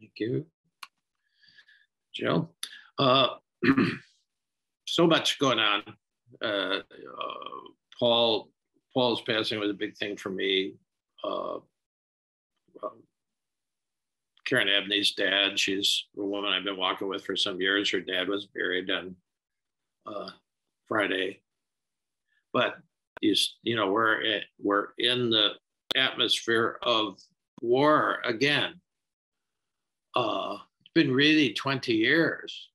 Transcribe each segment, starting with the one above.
Thank you. Jill. Uh, so much going on. Uh, uh, Paul, Paul's passing was a big thing for me. Uh, um, Karen Abney's dad, she's a woman I've been walking with for some years. Her dad was buried on uh, Friday. But you, you know, we're, we're in the atmosphere of war again. Uh, it's been really 20 years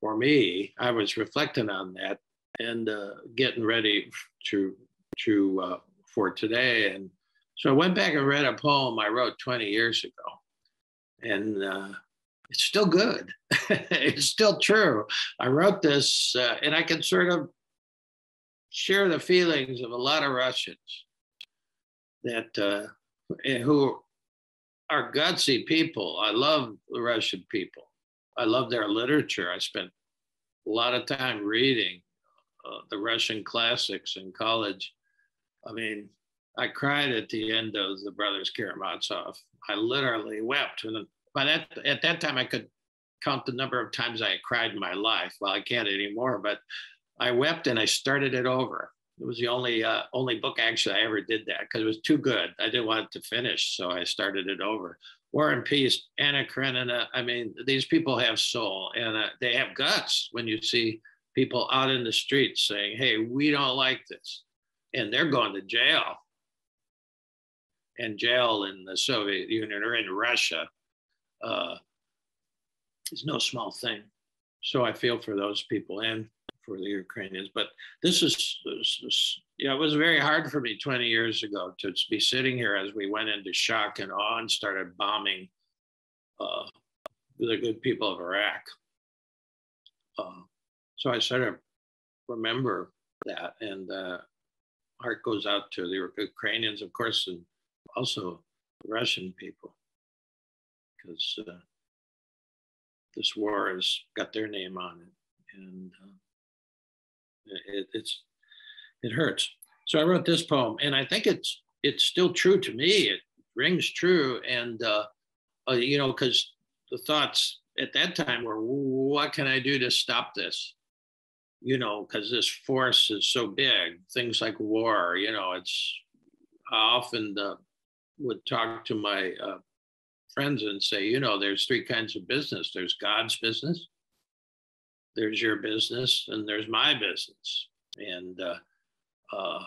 for me. I was reflecting on that and uh, getting ready to to uh, for today. And so I went back and read a poem I wrote 20 years ago, and uh, it's still good. it's still true. I wrote this, uh, and I can sort of share the feelings of a lot of Russians that uh, who are gutsy people. I love the Russian people. I love their literature. I spent a lot of time reading uh, the Russian classics in college. I mean, I cried at the end of the Brothers Karamazov. I literally wept. And by that, at that time, I could count the number of times I had cried in my life. Well, I can't anymore, but I wept and I started it over. It was the only uh, only book actually I ever did that because it was too good. I didn't want it to finish, so I started it over. War and Peace, Anna Karenina. I mean, these people have soul and uh, they have guts. When you see people out in the streets saying, "Hey, we don't like this," and they're going to jail, and jail in the Soviet Union or in Russia uh, is no small thing. So I feel for those people and for the Ukrainians. But this is, this is, yeah, it was very hard for me 20 years ago to be sitting here as we went into shock and awe and started bombing uh, the good people of Iraq. Uh, so I sort of remember that, and uh, heart goes out to the Ukrainians, of course, and also Russian people, because uh, this war has got their name on it, and uh, it, it's it hurts. So I wrote this poem, and I think it's it's still true to me. It rings true, and uh, uh, you know, because the thoughts at that time were, what can I do to stop this? You know, because this force is so big. Things like war. You know, it's I often uh, would talk to my uh, friends and say, you know, there's three kinds of business. There's God's business, there's your business and there's my business. And uh, uh,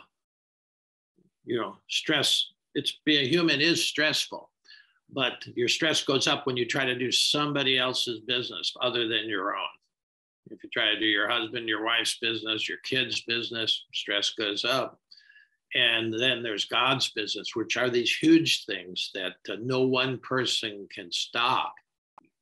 you know stress it's being human is stressful but your stress goes up when you try to do somebody else's business other than your own. If you try to do your husband your wife's business your kids business stress goes up. And then there's god's business which are these huge things that uh, no one person can stop.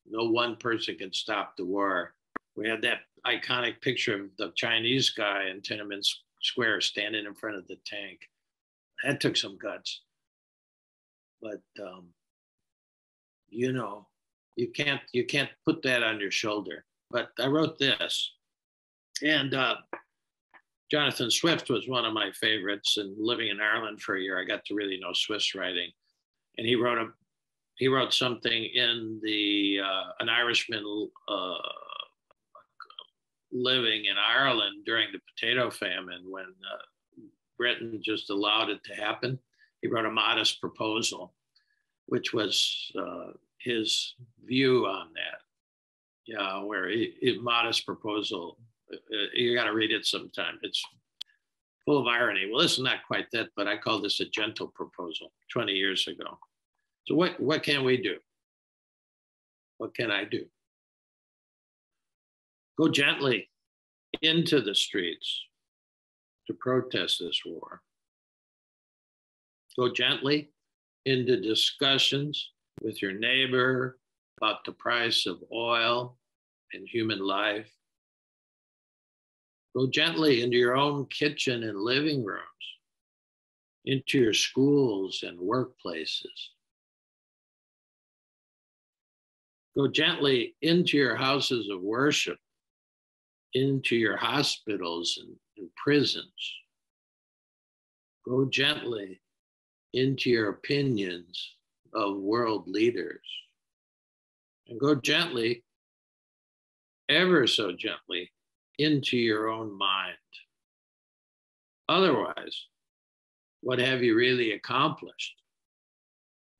No one person can stop the war we had that iconic picture of the Chinese guy in Tiananmen Square standing in front of the tank. That took some guts. But um, you know, you can't you can't put that on your shoulder. But I wrote this, and uh, Jonathan Swift was one of my favorites. And living in Ireland for a year, I got to really know Swift's writing. And he wrote a he wrote something in the uh, an Irishman uh, living in Ireland during the potato famine when uh, Britain just allowed it to happen. He wrote a modest proposal, which was uh, his view on that. Yeah, where he, he modest proposal, uh, you got to read it sometime. It's full of irony. Well, this is not quite that, but I call this a gentle proposal 20 years ago. So what, what can we do? What can I do? Go gently into the streets to protest this war. Go gently into discussions with your neighbor about the price of oil and human life. Go gently into your own kitchen and living rooms, into your schools and workplaces. Go gently into your houses of worship into your hospitals and, and prisons. Go gently into your opinions of world leaders. and go gently, ever so gently, into your own mind. Otherwise, what have you really accomplished?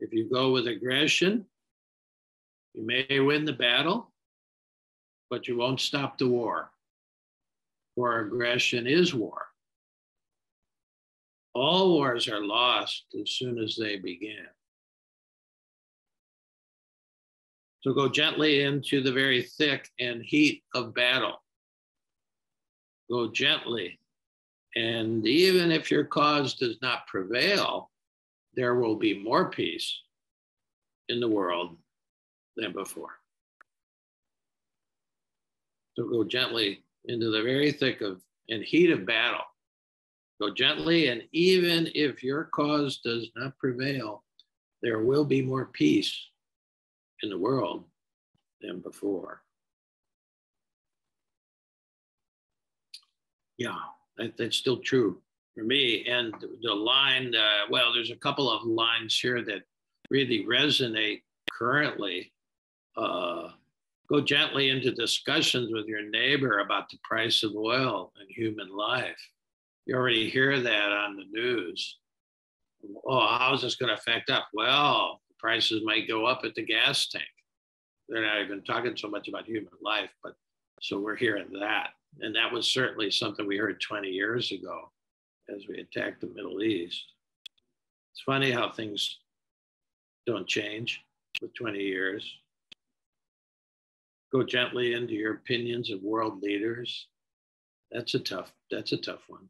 If you go with aggression, you may win the battle, but you won't stop the war. For aggression is war. All wars are lost as soon as they begin. So go gently into the very thick and heat of battle. Go gently. And even if your cause does not prevail, there will be more peace in the world than before. So go gently into the very thick of and heat of battle. Go gently, and even if your cause does not prevail, there will be more peace in the world than before. Yeah, that, that's still true for me. And the line, uh, well, there's a couple of lines here that really resonate currently. Uh, go gently into discussions with your neighbor about the price of oil and human life. You already hear that on the news. Oh, how's this going to affect us? Well, prices might go up at the gas tank. They're not even talking so much about human life, but so we're hearing that. And that was certainly something we heard 20 years ago as we attacked the Middle East. It's funny how things don't change with 20 years. Go gently into your opinions of world leaders. That's a tough, that's a tough one.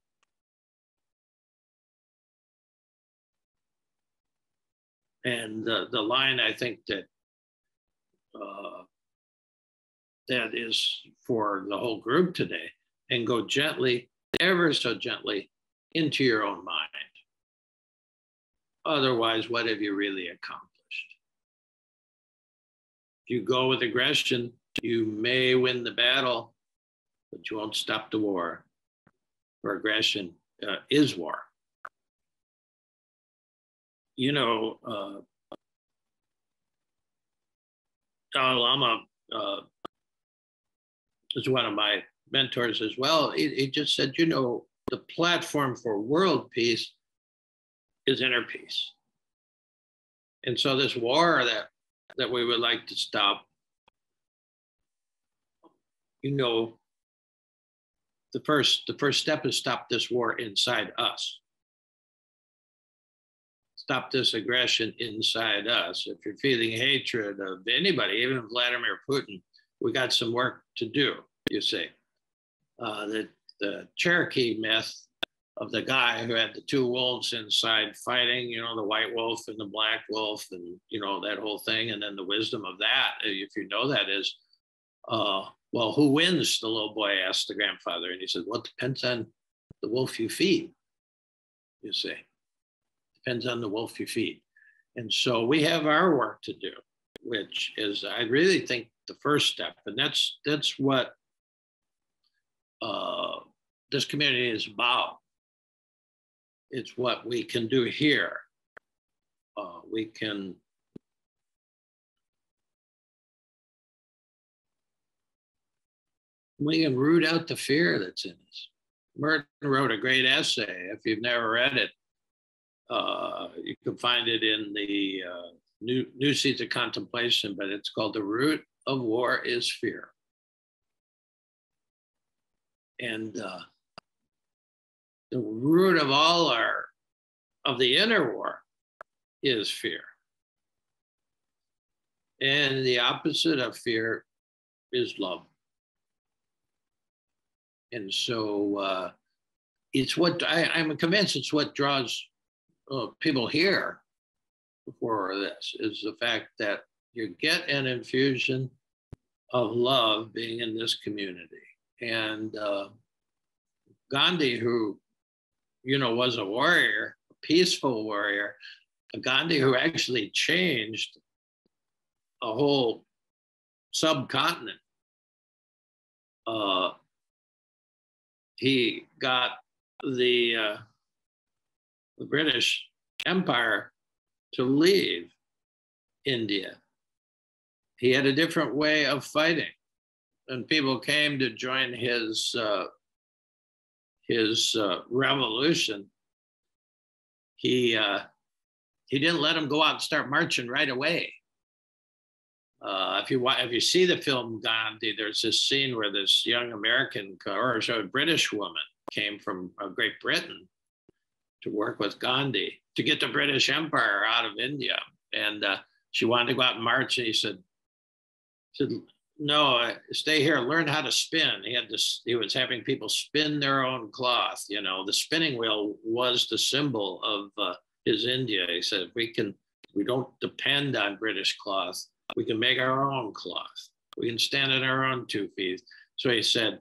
And the, the line I think that uh, that is for the whole group today, and go gently, ever so gently, into your own mind. Otherwise, what have you really accomplished? If you go with aggression, you may win the battle, but you won't stop the war. For aggression uh, is war. You know, uh, Dalai Lama uh, is one of my mentors as well. He, he just said, you know, the platform for world peace is inner peace. And so this war that that we would like to stop, you know, the first the first step is stop this war inside us. Stop this aggression inside us. If you're feeling hatred of anybody, even Vladimir Putin, we got some work to do, you see. Uh, the the Cherokee myth of the guy who had the two wolves inside fighting, you know, the white wolf and the black wolf, and you know that whole thing. And then the wisdom of that, if you know that, is, uh, well, who wins? The little boy asked the grandfather, and he said, "Well, it depends on the wolf you feed." You see, depends on the wolf you feed, and so we have our work to do, which is, I really think, the first step, and that's that's what. Uh, this community is about. It's what we can do here. Uh, we can we can root out the fear that's in us. Merton wrote a great essay. If you've never read it, uh, you can find it in the uh, New, New Seeds of Contemplation, but it's called The Root of War is Fear. And uh, the root of all our of the inner war is fear and the opposite of fear is love and so uh, it's what I, i'm convinced it's what draws uh, people here for this is the fact that you get an infusion of love being in this community and uh, gandhi who you know, was a warrior, a peaceful warrior, a Gandhi who actually changed a whole subcontinent. Uh, he got the, uh, the British Empire to leave India. he had a different way of fighting. And people came to join his, uh, his uh, revolution. He, uh, he didn't let them go out and start marching right away. Uh, if you if you see the film Gandhi, there's this scene where this young American or British woman came from uh, Great Britain to work with Gandhi to get the British Empire out of India, and uh, she wanted to go out and march. And he said, said no, uh, stay here, learn how to spin. He had this, he was having people spin their own cloth. You know, the spinning wheel was the symbol of uh, his India. He said, we can, we don't depend on British cloth. We can make our own cloth. We can stand on our own two feet. So he said,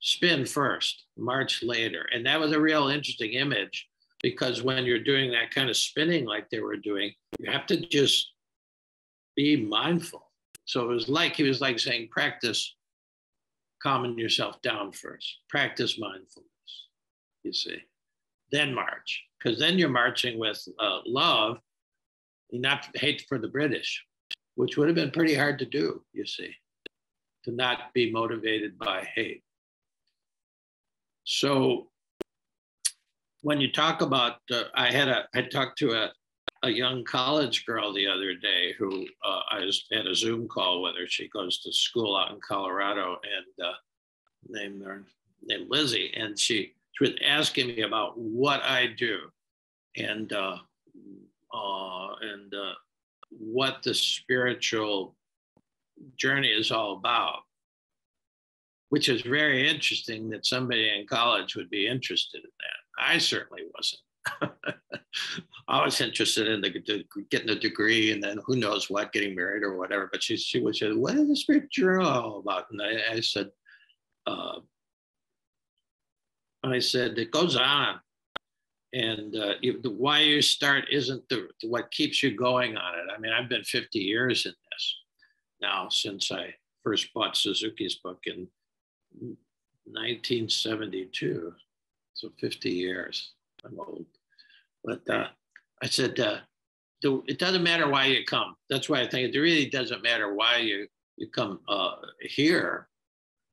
spin first, march later. And that was a real interesting image because when you're doing that kind of spinning like they were doing, you have to just be mindful. So it was like he was like saying, practice calming yourself down first, practice mindfulness, you see, then march. Because then you're marching with uh, love, not hate for the British, which would have been pretty hard to do, you see, to not be motivated by hate. So when you talk about, uh, I had a, I talked to a, a young college girl the other day who uh, I was, had a Zoom call with her. She goes to school out in Colorado and uh, named her named Lizzie, and she, she was asking me about what I do, and uh, uh, and uh, what the spiritual journey is all about, which is very interesting that somebody in college would be interested in that. I certainly wasn't. I was interested in the, getting a degree and then who knows what, getting married or whatever. But she, she was said, what is the spiritual all about? And I, I said, uh, I said, it goes on and uh, the why you start isn't the what keeps you going on it. I mean, I've been 50 years in this now since I first bought Suzuki's book in 1972. So 50 years. I'm old, but uh, I said uh, it doesn't matter why you come. That's why I think it really doesn't matter why you you come uh, here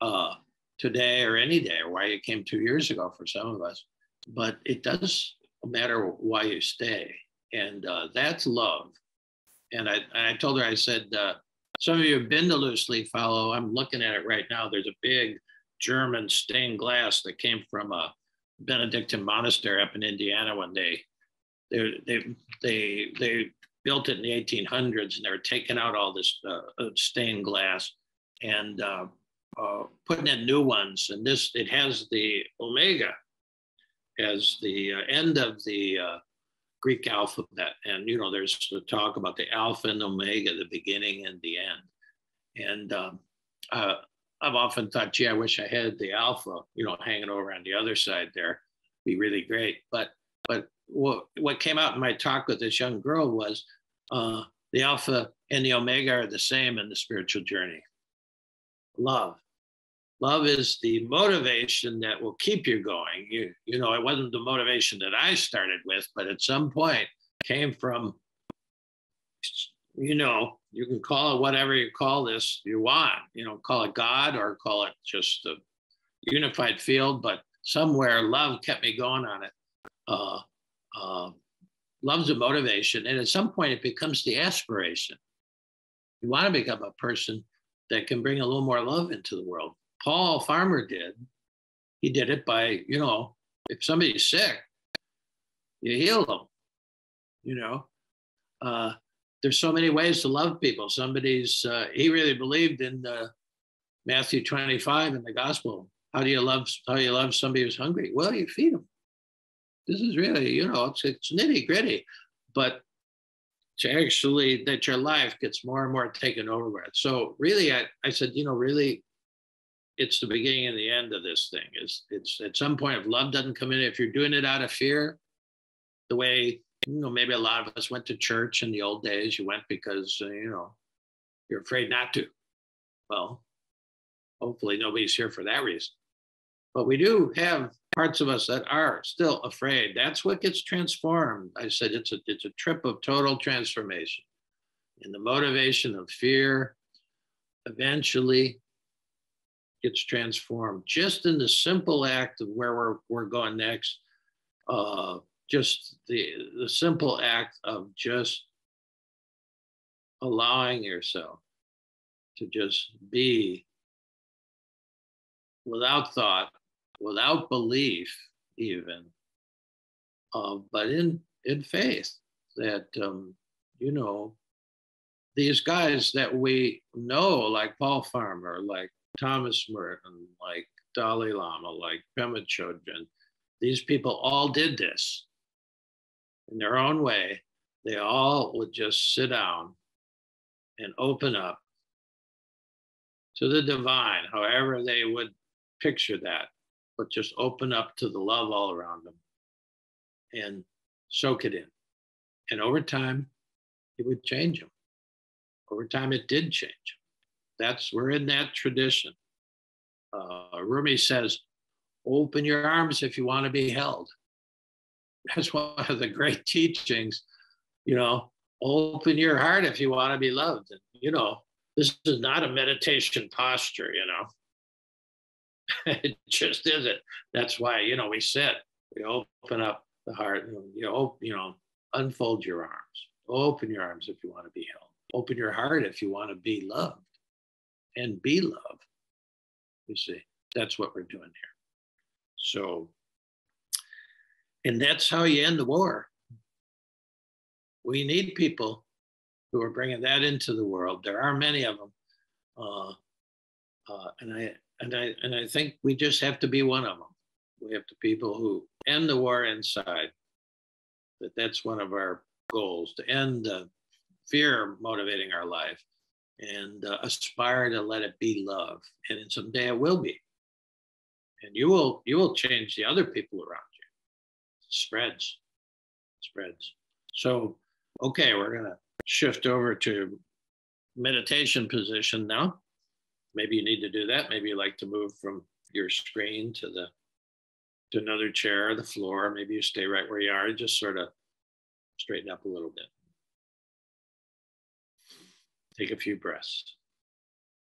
uh, today or any day, or why you came two years ago for some of us but it does matter why you stay. And uh, that's love. And I, I told her, I said, uh, some of you have been to Loose Leaf Hollow. I'm looking at it right now. There's a big German stained glass that came from a Benedictine monastery up in Indiana when they they they they, they built it in the 1800s and they were taking out all this uh, stained glass and uh, uh, putting in new ones. And this it has the omega as the uh, end of the uh, Greek alphabet. And, you know, there's the talk about the alpha and omega, the beginning and the end. And um, uh, I've often thought, gee, I wish I had the alpha, you know, hanging over on the other side there. Be really great. But but what, what came out in my talk with this young girl was uh, the alpha and the omega are the same in the spiritual journey. Love, love is the motivation that will keep you going. You, you know, it wasn't the motivation that I started with, but at some point came from, you know, you can call it whatever you call this you want, you know, call it God or call it just a unified field, but somewhere love kept me going on it. Uh, uh, love's a motivation. And at some point it becomes the aspiration. You want to become a person that can bring a little more love into the world. Paul Farmer did. He did it by, you know, if somebody's sick, you heal them. You know, uh, there's so many ways to love people. Somebody's, uh, he really believed in uh, Matthew 25 in the gospel. How do you love, how do you love somebody who's hungry? Well, you feed them. This is really, you know, it's, it's nitty gritty, but to actually that your life gets more and more taken over with. So really, I, I said, you know, really it's the beginning and the end of this thing. Is it's at some point if love doesn't come in, if you're doing it out of fear, the way you know maybe a lot of us went to church in the old days, you went because uh, you know you're afraid not to. Well, hopefully nobody's here for that reason. But we do have parts of us that are still afraid. That's what gets transformed. I said it's a it's a trip of total transformation. In the motivation of fear eventually gets transformed just in the simple act of where we're, we're going next. Uh, just the, the simple act of just allowing yourself to just be without thought, without belief, even, uh, but in in faith that um, you know these guys that we know, like Paul Farmer, like Thomas Merton, like Dalai Lama, like Pema Chodron, these people all did this in their own way. They all would just sit down and open up to the divine, however they would picture that, but just open up to the love all around them and soak it in. And over time, it would change them. Over time, it did change them. That's we're in that tradition. Uh, Rumi says, "Open your arms if you want to be held." That's one of the great teachings. You know, open your heart if you want to be loved. And, you know, this is not a meditation posture. You know, it just isn't. That's why you know we sit, we open up the heart, you know, you know, unfold your arms, open your arms if you want to be held, open your heart if you want to be loved, and be love. You see, that's what we're doing here. So, and that's how you end the war. We need people who are bringing that into the world. There are many of them, uh, uh, and I and I and I think we just have to be one of them. We have to people who end the war inside. That that's one of our goals to end the fear motivating our life and uh, aspire to let it be love. And someday it will be. And you will you will change the other people around you. It spreads, it spreads. So okay, we're gonna shift over to meditation position now maybe you need to do that. Maybe you like to move from your screen to the to another chair or the floor. Maybe you stay right where you are. Just sort of straighten up a little bit. Take a few breaths.